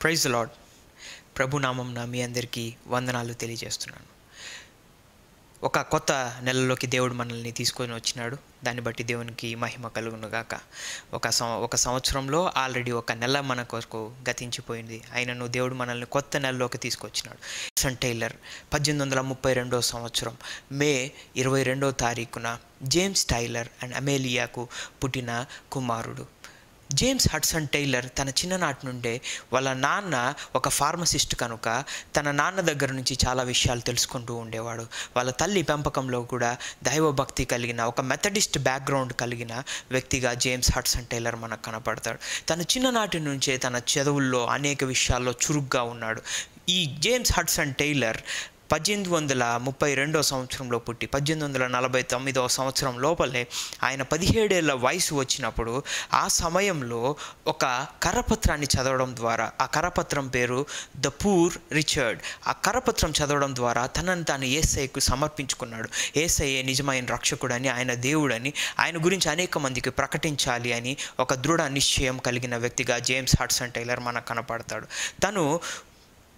Praise lord ప్రభునామం నా మీ అందరికీ వందనాలు తెలియజేస్తున్నాను. ఒక కొత్త నెలలోకి దేవుడు మనల్ని తీసుకొని వచ్చినాడు. దాన్ని బట్టి దేవునికి మహిమ కలుగును గాక ఒక సం ఒక సంవత్సరంలో ఆల్రెడీ ఒక నెల మన కొరకు గతించిపోయింది. అయినను దేవుడు మనల్ని కొత్త నెలలోకి తీసుకొచ్చినాడు. సన్ టైలర్ పద్దెనిమిది వందల ముప్పై రెండో సంవత్సరం మే ఇరవై రెండో తారీఖున జేమ్స్ టైలర్ అండ్ అమేలియాకు పుట్టిన కుమారుడు. జేమ్స్ హడ్సన్ టైలర్ తన చిన్ననాటి నుండే వాళ్ళ నాన్న ఒక ఫార్మసిస్ట్ కనుక తన నాన్న దగ్గర నుంచి చాలా విషయాలు తెలుసుకుంటూ ఉండేవాడు. వాళ్ళ తల్లి పెంపకంలో కూడా దైవభక్తి కలిగిన ఒక మెథడిస్ట్ బ్యాక్గ్రౌండ్ కలిగిన వ్యక్తిగా జేమ్స్ హడ్సన్ టైలర్ మనకు కనపడతాడు. తన చిన్ననాటి నుంచే తన చదువుల్లో అనేక విషయాల్లో చురుగ్గా ఉన్నాడు. ఈ జేమ్స్ హడ్సన్ టైలర్ పద్దెనిమిది వందల ముప్పై రెండో సంవత్సరంలో పుట్టి పద్దెనిమిది వందల నలభై తొమ్మిదవ సంవత్సరం లోపలే ఆయన పదిహేడేళ్ళ వయసు వచ్చినప్పుడు ఆ సమయంలో ఒక కరపత్రాన్ని చదవడం ద్వారా ఆ కరపత్రం పేరు ద పూర్ రిచర్డ్. ఆ కరపత్రం చదవడం ద్వారా తనను తాను ఏసఐకు సమర్పించుకున్నాడు. ఏసఐయే నిజమైన రక్షకుడని ఆయన దేవుడని ఆయన గురించి అనేక మందికి ప్రకటించాలి అని ఒక దృఢ నిశ్చయం కలిగిన వ్యక్తిగా జేమ్స్ హాట్సన్ టైలర్ మనకు కనపడతాడు. తను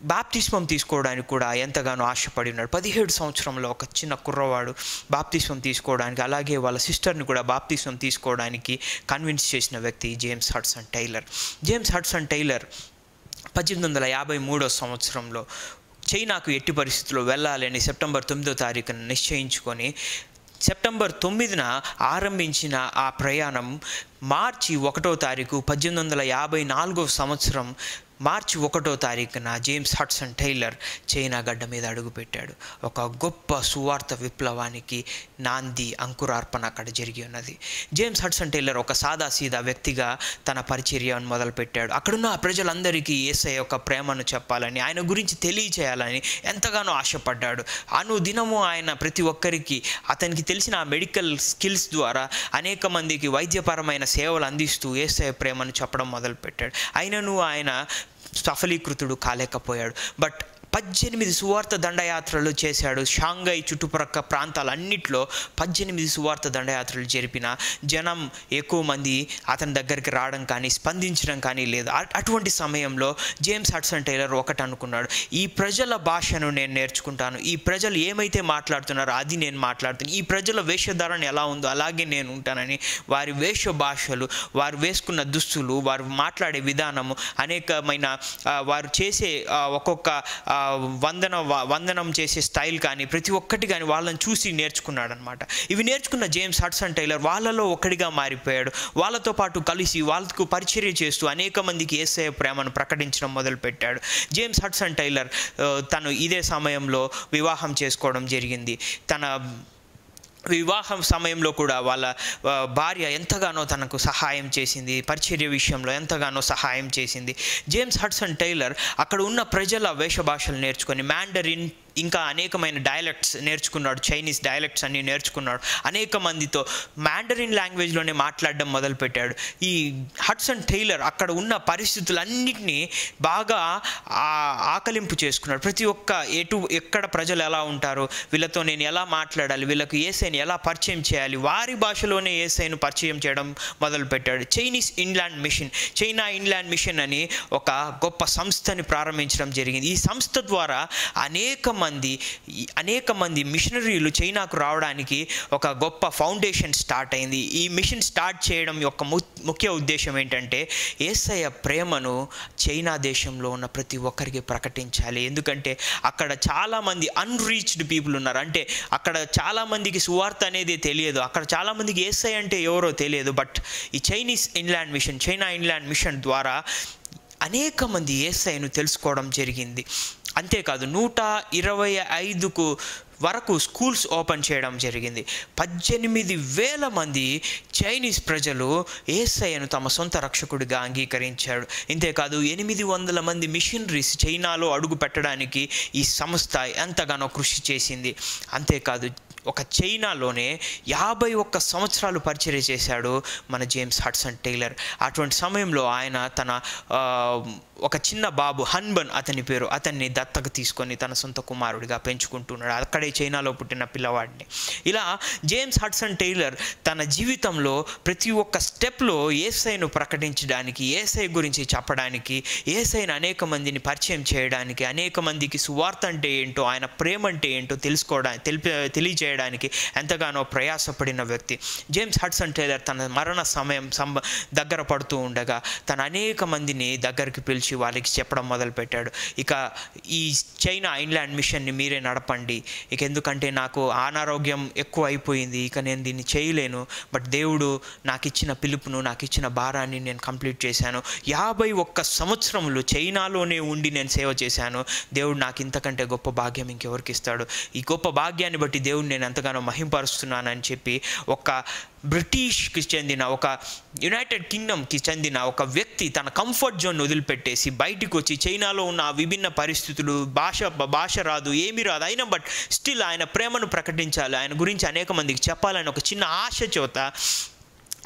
బాప్తిస్మం తీసుకోవడానికి కూడా ఎంతగానో ఆశపడి ఉన్నాడు. పదిహేడు సంవత్సరంలో ఒక చిన్న కుర్రవాడు బాప్తిస్మం తీసుకోవడానికి అలాగే వాళ్ళ సిస్టర్ని కూడా బాప్తిస్మం తీసుకోవడానికి కన్విన్స్ చేసిన వ్యక్తి James Hudson Taylor James Hudson Taylor పద్దెనిమిది వందల యాభై మూడో సంవత్సరంలో చైనాకు ఎట్టి పరిస్థితుల్లో వెళ్ళాలని సెప్టెంబర్ తొమ్మిదో తారీఖున నిశ్చయించుకొని సెప్టెంబర్ తొమ్మిదిన ఆరంభించిన ఆ ప్రయాణం మార్చి ఒకటో తారీఖు పద్దెనిమిది వందల యాభై నాలుగో సంవత్సరం మార్చి ఒకటో తారీఖున జేమ్స్ హడ్సన్ టైలర్ చైనా గడ్డ మీద అడుగుపెట్టాడు. ఒక గొప్ప సువార్త విప్లవానికి నాంది అంకురార్పణ అక్కడ జరిగి ఉన్నది. జేమ్స్ హడ్సన్ టైలర్ ఒక సాదా సీదా వ్యక్తిగా తన పరిచర్యను మొదలుపెట్టాడు. అక్కడున్న ప్రజలందరికీ ఏసఐ యొక్క ప్రేమను చెప్పాలని ఆయన గురించి తెలియచేయాలని ఎంతగానో ఆశపడ్డాడు. అను దినము ఆయన ప్రతి ఒక్కరికి అతనికి తెలిసిన మెడికల్ స్కిల్స్ ద్వారా అనేక మందికి వైద్యపరమైన సేవలు అందిస్తూ ఏసఐ ప్రేమను చెప్పడం మొదలుపెట్టాడు. అయినను ఆయన సఫలీకృతుడు కాలేకపోయాడు. బట్ పద్దెనిమిది సువార్త దండయాత్రలు చేశాడు. షాంఘై చుట్టుప్రక్క ప్రాంతాలన్నింటిలో పద్దెనిమిది సువార్త దండయాత్రలు జరిపిన జనం ఎక్కువ మంది అతని దగ్గరికి రావడం కానీ స్పందించడం కానీ లేదు. అటువంటి సమయంలో జేమ్స్ హడ్సన్ టైలర్ ఒకటి అనుకున్నాడు. ఈ ప్రజల భాషను నేను నేర్చుకుంటాను. ఈ ప్రజలు ఏమైతే మాట్లాడుతున్నారో అది నేను మాట్లాడుతాను. ఈ ప్రజల వేషధారణ ఎలా ఉందో అలాగే నేను ఉంటానని వారి వేష భాషలు వారు వేసుకున్న దుస్తులు వారు మాట్లాడే విధానము అనేకమైన వారు చేసే ఒక్కొక్క వందన వందనం చేసే స్టైల్ కానీ ప్రతి ఒక్కటి కానీ వాళ్ళని చూసి నేర్చుకున్నాడు అనమాట ఇవి నేర్చుకున్న జేమ్స్ హడ్సన్ టైలర్ వాళ్ళలో ఒక్కడిగా మారిపోయాడు. వాళ్ళతో పాటు కలిసి వాళ్ళకు పరిచర్య చేస్తూ అనేక మందికి ఏసఐ ప్రేమను ప్రకటించడం మొదలుపెట్టాడు. జేమ్స్ హడ్సన్ టైలర్ తను ఇదే సమయంలో వివాహం చేసుకోవడం జరిగింది. తన వివాహం సమయంలో కూడా వాళ్ళ భార్య ఎంతగానో తనకు సహాయం చేసింది పరిచర్య విషయంలో ఎంతగానో సహాయం చేసింది. జేమ్స్ హడ్సన్ టైలర్ అక్కడ ఉన్న ప్రజల వేషభాషలు నేర్చుకొని మ్యాండరిన్ ఇంకా అనేకమైన డైలెక్ట్స్ నేర్చుకున్నాడు చైనీస్ డైలెక్ట్స్ అన్ని నేర్చుకున్నాడు. అనేక మందితో మ్యాండరిన్ లాంగ్వేజ్లోనే మాట్లాడడం మొదలుపెట్టాడు. ఈ హట్సన్ టైలర్ అక్కడ ఉన్న పరిస్థితులన్నింటినీ బాగా ఆకలింపు చేసుకున్నాడు. ప్రతి ఒక్క ఎటు ఎక్కడ ప్రజలు ఎలా ఉంటారు వీళ్ళతో నేను ఎలా మాట్లాడాలి వీళ్ళకు ఏసైని ఎలా పరిచయం చేయాలి వారి భాషలోనే ఏసైను పరిచయం చేయడం మొదలుపెట్టాడు. Chinese inland mission China inland mission అని ఒక గొప్ప సంస్థని ప్రారంభించడం జరిగింది. ఈ సంస్థ ద్వారా అనేక మంది అనేక మంది మిషనరీలు చైనాకు రావడానికి ఒక గొప్ప ఫౌండేషన్ స్టార్ట్ అయింది. ఈ మిషన్ స్టార్ట్ చేయడం యొక్క ముఖ్య ఉద్దేశం ఏంటంటే ఏసయ ప్రేమను చైనా దేశంలో ఉన్న ప్రతి ఒక్కరికి ప్రకటించాలి. ఎందుకంటే అక్కడ చాలామంది అన్రీచ్డ్ పీపుల్ ఉన్నారు. అంటే అక్కడ చాలామందికి సువార్త అనేది తెలియదు. అక్కడ చాలామందికి ఏసఐ అంటే ఎవరో తెలియదు. బట్ ఈ Chinese inland mission China inland mission ద్వారా అనేక మంది ఏసైను తెలుసుకోవడం జరిగింది. అంతేకాదు నూట ఇరవై ఐదుకు వరకు స్కూల్స్ ఓపెన్ చేయడం జరిగింది. పద్దెనిమిది వేల మంది చైనీస్ ప్రజలు ఏసైను తమ సొంత రక్షకుడిగా అంగీకరించాడు ఇంతేకాదు ఎనిమిది వందల మంది మిషనరీస్ చైనాలో అడుగు పెట్టడానికి ఈ సంస్థ ఎంతగానో కృషి చేసింది. అంతేకాదు ఒక చైనాలోనే యాభై ఒక్క సంవత్సరాలు పరిచయం చేశాడు మన జేమ్స్ హడ్సన్ టైలర్. అటువంటి సమయంలో ఆయన తన ఒక చిన్న బాబు హన్బన్ అతని పేరు అతన్ని దత్తక తీసుకొని తన సొంత కుమారుడిగా పెంచుకుంటున్నాడు. అక్కడే చైనాలో పుట్టిన పిల్లవాడిని. ఇలా జేమ్స్ హడ్సన్ టైలర్ తన జీవితంలో ప్రతి ఒక్క స్టెప్లో ఏసైను ప్రకటించడానికి ఏసై గురించి చెప్పడానికి ఏసైను అనేక మందిని పరిచయం చేయడానికి అనేక మందికి సువార్త అంటే ఏంటో ఆయన ప్రేమ అంటే ఏంటో తెలుసుకోవడానికి తెలిపి తెలియజేయడానికి చేయడానికి ఎంతగానో ప్రయాసపడిన వ్యక్తి. జేమ్స్ హడ్సన్ టైలర్ తన మరణ సమయం సంబ దగ్గర పడుతూ ఉండగా తన అనేక మందిని దగ్గరికి పిలిచి వాళ్ళకి చెప్పడం మొదలుపెట్టాడు. ఇక ఈ చైనా ఐన్లాండ్ మిషన్ని మీరే నడపండి. ఇక ఎందుకంటే నాకు అనారోగ్యం ఎక్కువ అయిపోయింది ఇక నేను దీన్ని చేయలేను. బట్ దేవుడు నాకు ఇచ్చిన పిలుపును నాకు ఇచ్చిన భారాన్ని నేను కంప్లీట్ చేశాను. యాభై ఒక్క సంవత్సరంలో చైనాలోనే ఉండి నేను సేవ చేశాను. దేవుడు నాకు ఇంతకంటే గొప్ప భాగ్యం ఇంకెవరికి ఇస్తాడు? ఈ గొప్ప భాగ్యాన్ని బట్టి దేవుడు నేను ఎంతగానో మహింపరుస్తున్నానని చెప్పి ఒక బ్రిటిష్కి చెందిన ఒక యునైటెడ్ కింగ్డమ్కి చెందిన ఒక వ్యక్తి తన కంఫర్ట్ జోన్ వదిలిపెట్టేసి బయటికి వచ్చి చైనాలో ఉన్న ఆ విభిన్న పరిస్థితులు భాష భాష రాదు ఏమీ రాదు అయినా బట్ స్టిల్ ఆయన ప్రేమను ప్రకటించాలి. ఆయన గురించి అనేక మందికి చెప్పాలని ఒక చిన్న ఆశ చేత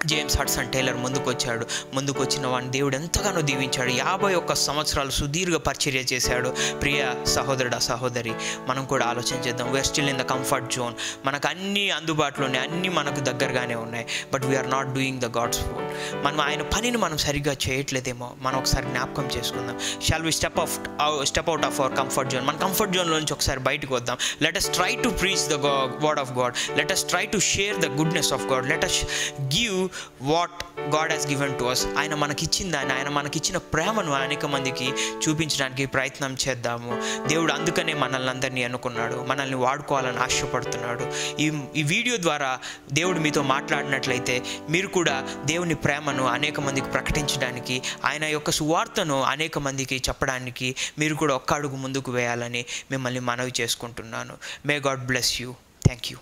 జేమ్స్ హడ్సన్ టైలర్ ముందుకొచ్చాడు. ముందుకొచ్చిన వాడిని దేవుడు ఎంతగానో దీవించాడు. యాభై ఒక్క సంవత్సరాలు సుదీర్ఘ పరిచర్య చేశాడు. ప్రియ సహోదరుడు సహోదరి మనం కూడా ఆలోచన చేద్దాం. We still in the comfort zone మనకు అన్నీ అందుబాటులో ఉన్నాయి. అన్నీ మనకు దగ్గరగానే ఉన్నాయి. But we are not doing the God's food మనం ఆయన పనిని మనం సరిగ్గా చేయట్లేదేమో. మనం ఒకసారి జ్ఞాపకం చేసుకుందాం. Shall we step off step out of our comfort zone మన కంఫర్ట్ జోన్లో నుంచి ఒకసారి బయటకు వద్దాం. Let try to preach the word of God let try to share the goodness of God let give what God has given to us ఆయన మనకిచ్చిన దాన్ని ఆయన మనకిచ్చిన ప్రేమను అనేక మందికి చూపించడానికి ప్రయత్నం చేద్దాము. దేవుడు అందుకనే మనల్ని అందరినీ అనుకున్నాడు మనల్ని వాడుకోవాలని ఆశపడుతున్నాడు. ఈ ఈ వీడియో ద్వారా దేవుడు మీతో మాట్లాడినట్లయితే మీరు కూడా దేవుని ప్రేమను అనేక మందికి ప్రకటించడానికి ఆయన యొక్క సువార్తను అనేక మందికి చెప్పడానికి మీరు కూడా ఒక్క అడుగు ముందుకు వేయాలని మిమ్మల్ని మనవి చేసుకుంటున్నాను. May God bless you thank you